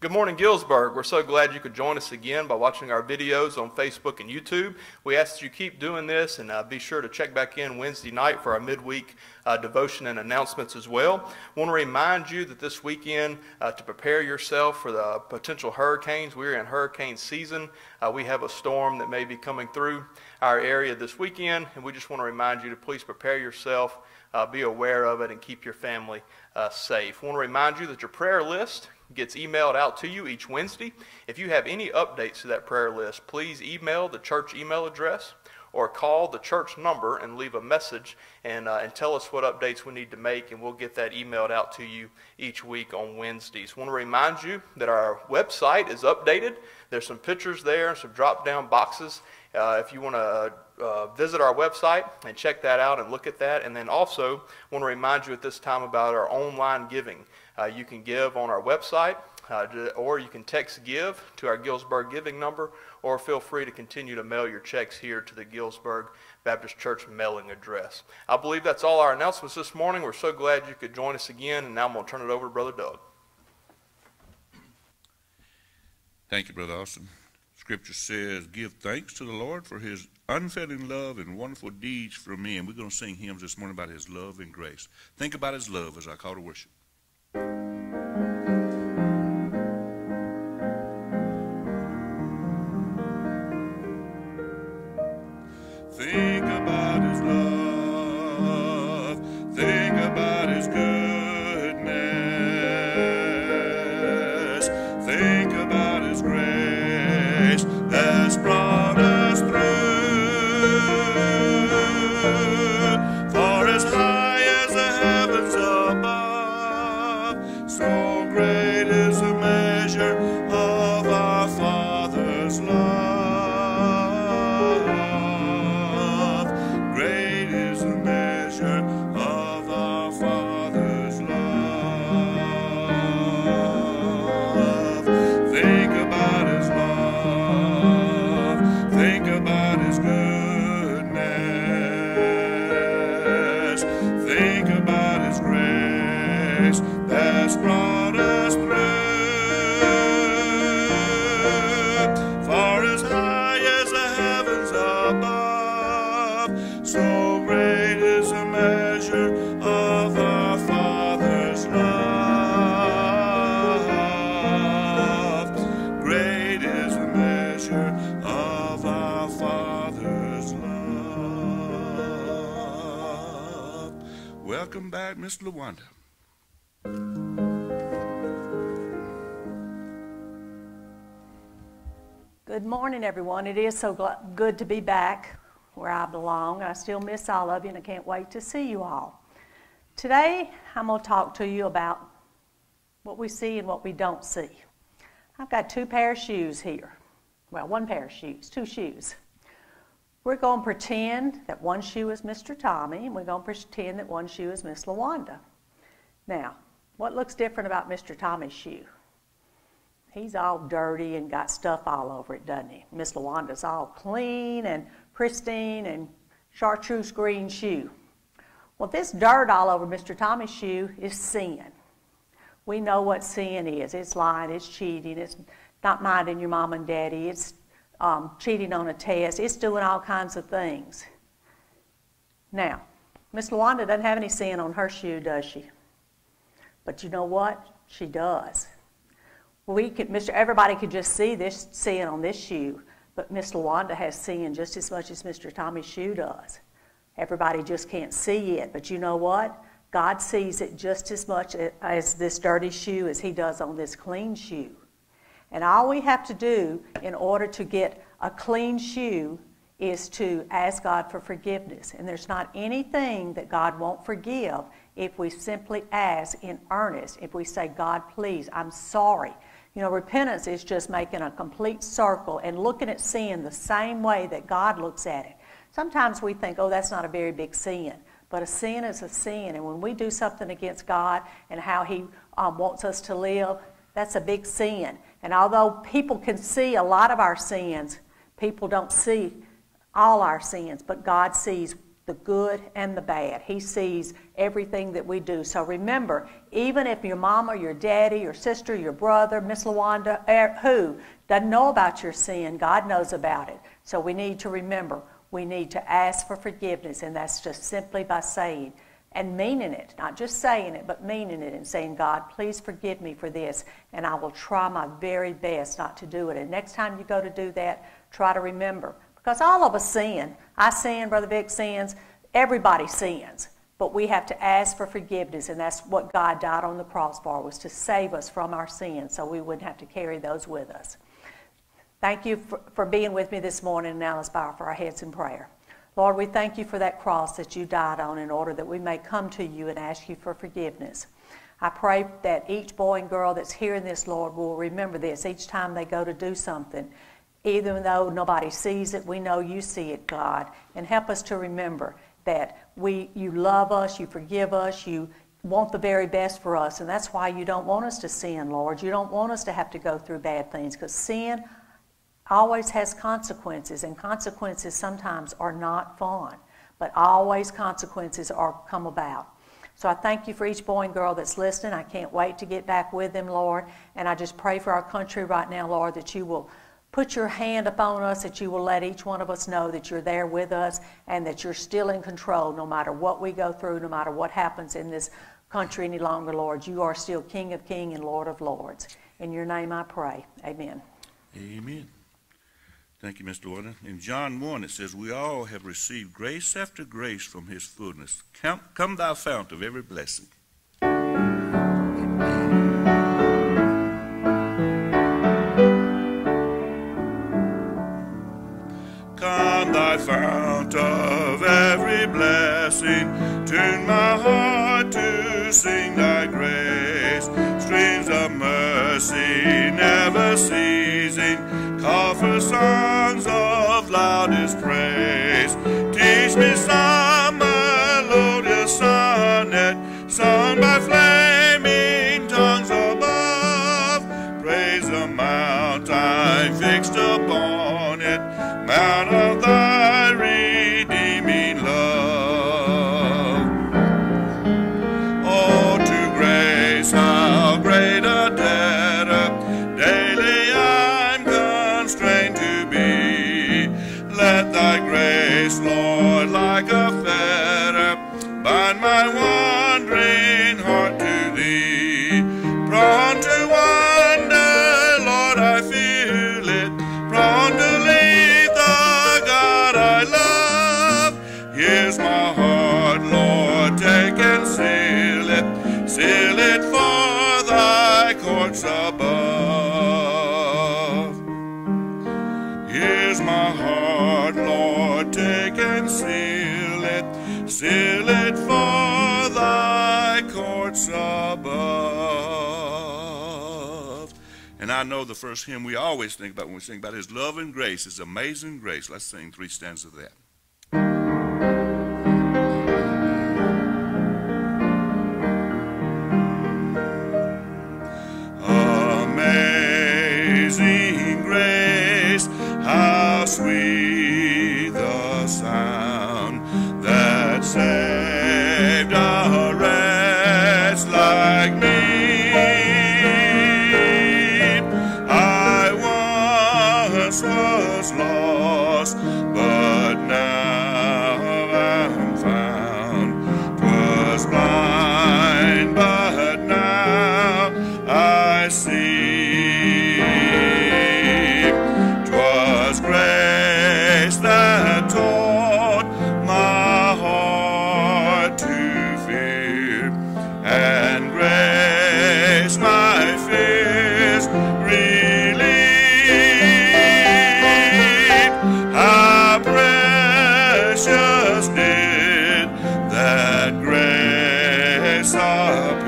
Good morning, Gillsburg. We're so glad you could join us again by watching our videos on Facebook and YouTube. We ask that you keep doing this and uh, be sure to check back in Wednesday night for our midweek uh, devotion and announcements as well. I want to remind you that this weekend, uh, to prepare yourself for the potential hurricanes, we're in hurricane season. Uh, we have a storm that may be coming through our area this weekend, and we just want to remind you to please prepare yourself, uh, be aware of it, and keep your family uh, safe. I want to remind you that your prayer list gets emailed out to you each Wednesday. If you have any updates to that prayer list, please email the church email address or call the church number and leave a message and, uh, and tell us what updates we need to make, and we'll get that emailed out to you each week on Wednesdays. I want to remind you that our website is updated. There's some pictures there, and some drop down boxes. Uh, if you want to uh, visit our website and check that out and look at that. And then also want to remind you at this time about our online giving. Uh, you can give on our website, uh, or you can text give to our Gillsburg giving number, or feel free to continue to mail your checks here to the Gillsburg Baptist Church mailing address. I believe that's all our announcements this morning. We're so glad you could join us again, and now I'm going to turn it over to Brother Doug. Thank you, Brother Austin. Scripture says, Give thanks to the Lord for his unfailing love and wonderful deeds for me. And we're going to sing hymns this morning about his love and grace. Think about his love as I call to worship. Think about His Miss Lawanda. Good morning, everyone. It is so good to be back where I belong. I still miss all of you, and I can't wait to see you all. Today, I'm going to talk to you about what we see and what we don't see. I've got two pair of shoes here. Well, one pair of shoes, two shoes. We're going to pretend that one shoe is Mr. Tommy, and we're going to pretend that one shoe is Miss LaWanda. Now, what looks different about Mr. Tommy's shoe? He's all dirty and got stuff all over it, doesn't he? Miss Lawanda's all clean and pristine and chartreuse green shoe. Well, this dirt all over Mr. Tommy's shoe is sin. We know what sin is. It's lying, it's cheating, it's not minding your mom and daddy, it's um, cheating on a test, it's doing all kinds of things. Now, Miss Lawanda doesn't have any sin on her shoe, does she? But you know what? She does. We could, Mr. Everybody could just see this sin on this shoe, but Miss Lawanda has sin just as much as Mr. Tommy's shoe does. Everybody just can't see it, but you know what? God sees it just as much as this dirty shoe as He does on this clean shoe. And all we have to do in order to get a clean shoe is to ask God for forgiveness. And there's not anything that God won't forgive if we simply ask in earnest. If we say, God, please, I'm sorry. You know, repentance is just making a complete circle and looking at sin the same way that God looks at it. Sometimes we think, oh, that's not a very big sin. But a sin is a sin. And when we do something against God and how He um, wants us to live, that's a big sin. And although people can see a lot of our sins, people don't see all our sins, but God sees the good and the bad. He sees everything that we do. So remember, even if your mama, your daddy, your sister, your brother, Miss Lawanda, er, who doesn't know about your sin, God knows about it. So we need to remember, we need to ask for forgiveness, and that's just simply by saying, and meaning it, not just saying it, but meaning it and saying, God, please forgive me for this, and I will try my very best not to do it. And next time you go to do that, try to remember. Because all of us sin. I sin, Brother Vic sins, everybody sins. But we have to ask for forgiveness, and that's what God died on the cross for, was to save us from our sins so we wouldn't have to carry those with us. Thank you for, for being with me this morning. Now let's bow for our heads in prayer. Lord, we thank you for that cross that you died on in order that we may come to you and ask you for forgiveness. I pray that each boy and girl that's hearing this, Lord, will remember this each time they go to do something. Even though nobody sees it, we know you see it, God. And help us to remember that we, you love us, you forgive us, you want the very best for us. And that's why you don't want us to sin, Lord. You don't want us to have to go through bad things because sin always has consequences, and consequences sometimes are not fun, but always consequences are come about. So I thank you for each boy and girl that's listening. I can't wait to get back with them, Lord. And I just pray for our country right now, Lord, that you will put your hand upon us, that you will let each one of us know that you're there with us and that you're still in control no matter what we go through, no matter what happens in this country any longer, Lord. You are still King of Kings and Lord of Lords. In your name I pray. Amen. Amen. Thank you, Mr. Warden. In John 1, it says, We all have received grace after grace from his fullness. Come, come thou fount of every blessing. Come thy fount of every blessing, tune my heart to sing thy grace. Streams of mercy never ceasing, for songs of loudest praise. Wandering heart to thee. Prone to wander, Lord, I feel it. Prone to leave the God I love. Here's my heart, Lord, take and seal it. Seal it for thy courts above. I know the first hymn we always think about when we sing about his love and grace is amazing grace. Let's sing three stanzas of that.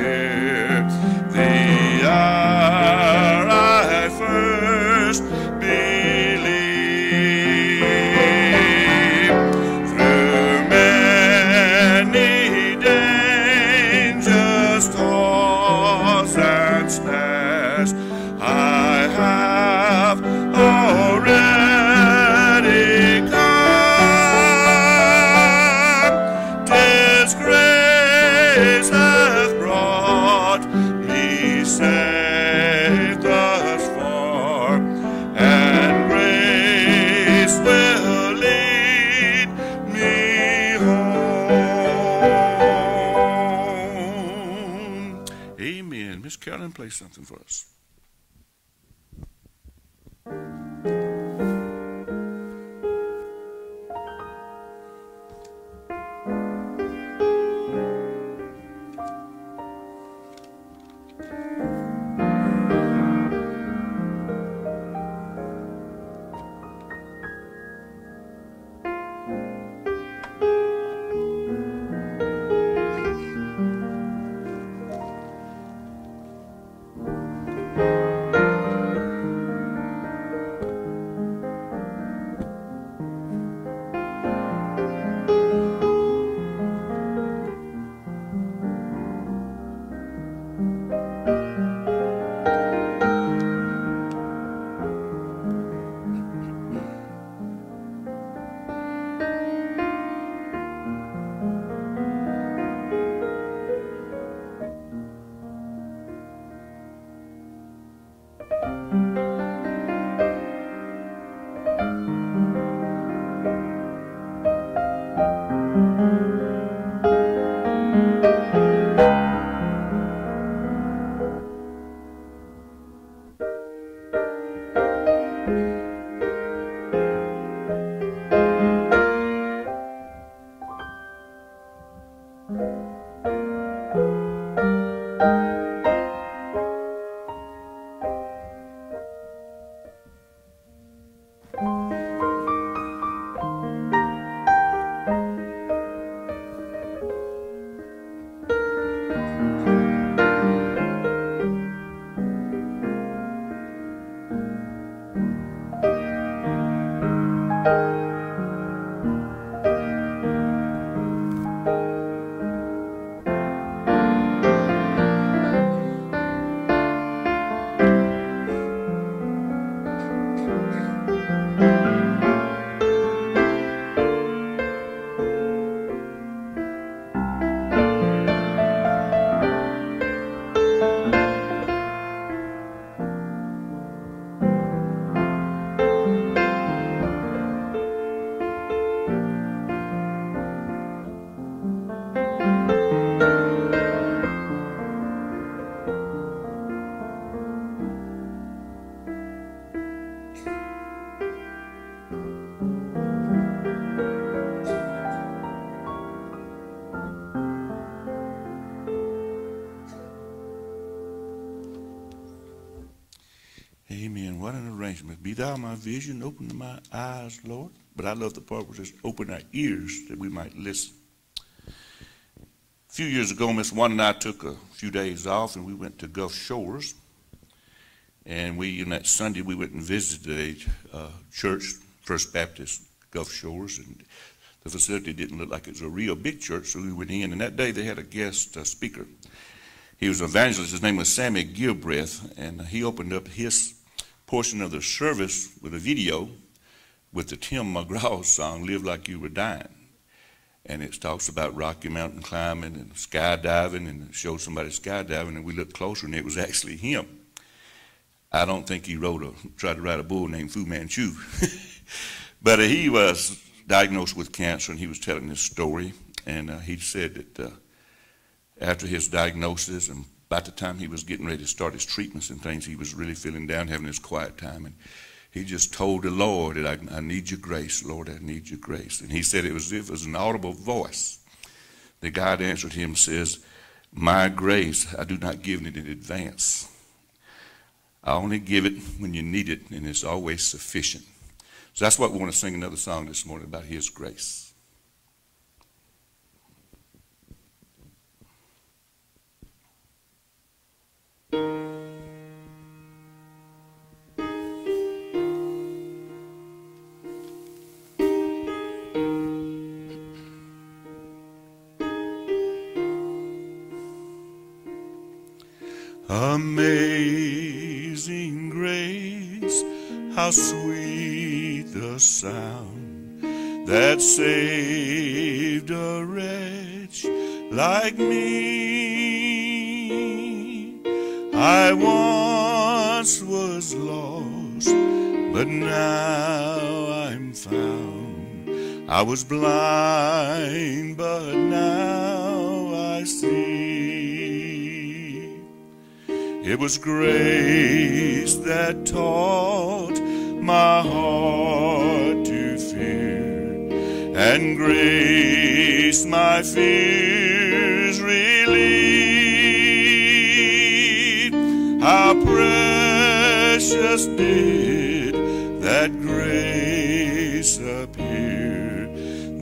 Appear Carolyn, play something for us. Amen. What an arrangement. Be thou my vision, open my eyes, Lord. But I love the part where it says, open our ears that we might listen. A few years ago, Miss One and I took a few days off and we went to Gulf Shores. And we, on that Sunday, we went and visited a uh, church, First Baptist Gulf Shores. And the facility didn't look like it was a real big church, so we went in. And that day they had a guest uh, speaker. He was an evangelist. His name was Sammy Gilbreath, and he opened up his portion of the service with a video with the Tim McGraw song, Live Like You Were Dying. And it talks about Rocky Mountain climbing and skydiving, and showed somebody skydiving, and we looked closer, and it was actually him. I don't think he wrote a, tried to write a bull named Fu Manchu. but uh, he was diagnosed with cancer, and he was telling his story, and uh, he said that uh, after his diagnosis and about the time he was getting ready to start his treatments and things, he was really feeling down, having his quiet time. And he just told the Lord that I, I need your grace, Lord, I need your grace. And he said it was as if it was an audible voice. The God answered him, says, My grace, I do not give it in advance. I only give it when you need it, and it's always sufficient. So that's what we want to sing another song this morning about His grace. How sweet the sound that saved a wretch like me. I once was lost, but now I'm found. I was blind, but now I see. It was grace that taught my heart to fear, and grace my fears relieved. How precious did that grace appear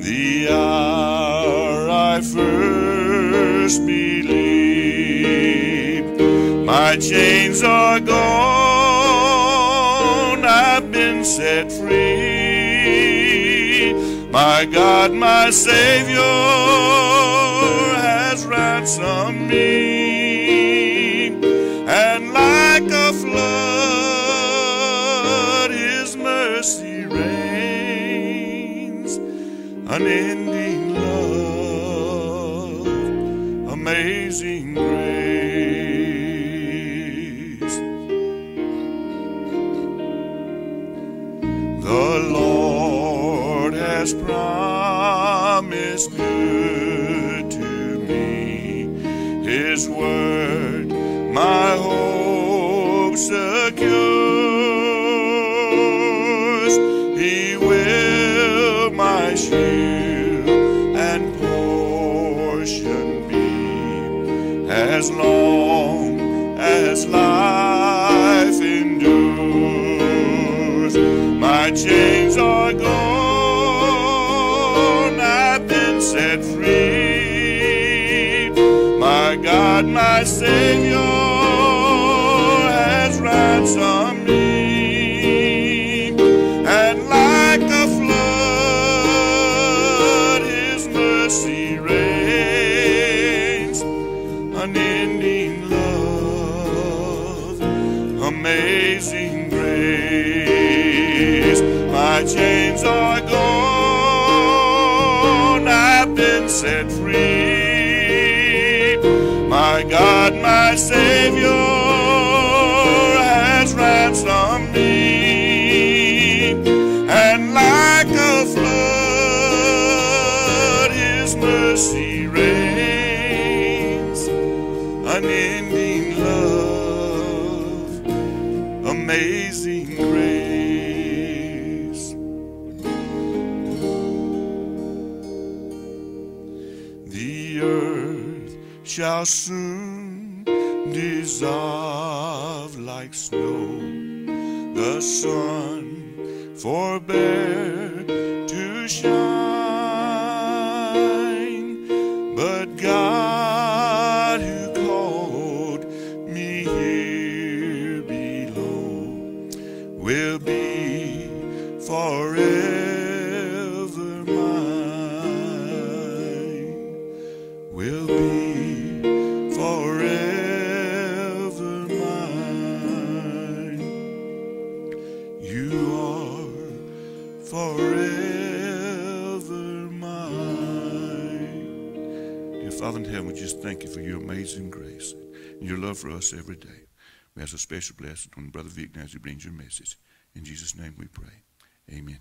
the hour I first believed. My chains are gone, set free. My God, my Savior has ransomed me. And like a flood, His mercy reigns. Unending has promised good to me. His word, my hope secures. He will my shield and portion be as long as life Savior has ransomed me. And like a flood, His mercy reigns. Unending love, amazing grace. The earth shall soon like snow. The sun forbear and your love for us every day. We ask a special blessing on Brother Vic as he brings your message. In Jesus' name we pray. Amen.